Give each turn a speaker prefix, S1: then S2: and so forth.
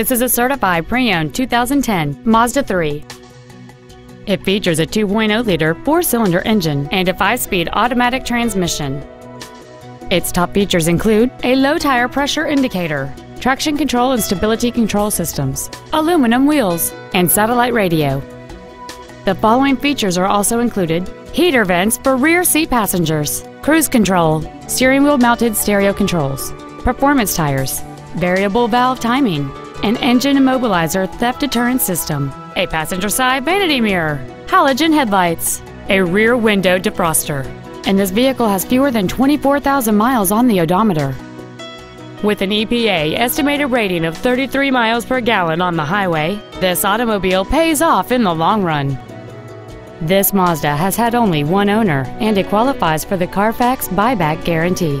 S1: This is a certified pre-owned 2010 Mazda 3. It features a 2.0-liter four-cylinder engine and a five-speed automatic transmission. Its top features include a low tire pressure indicator, traction control and stability control systems, aluminum wheels, and satellite radio. The following features are also included heater vents for rear seat passengers, cruise control, steering wheel mounted stereo controls, performance tires, variable valve timing, an engine immobilizer theft deterrent system, a passenger side vanity mirror, halogen headlights, a rear window defroster, and this vehicle has fewer than 24,000 miles on the odometer. With an EPA estimated rating of 33 miles per gallon on the highway, this automobile pays off in the long run. This Mazda has had only one owner and it qualifies for the Carfax buyback guarantee.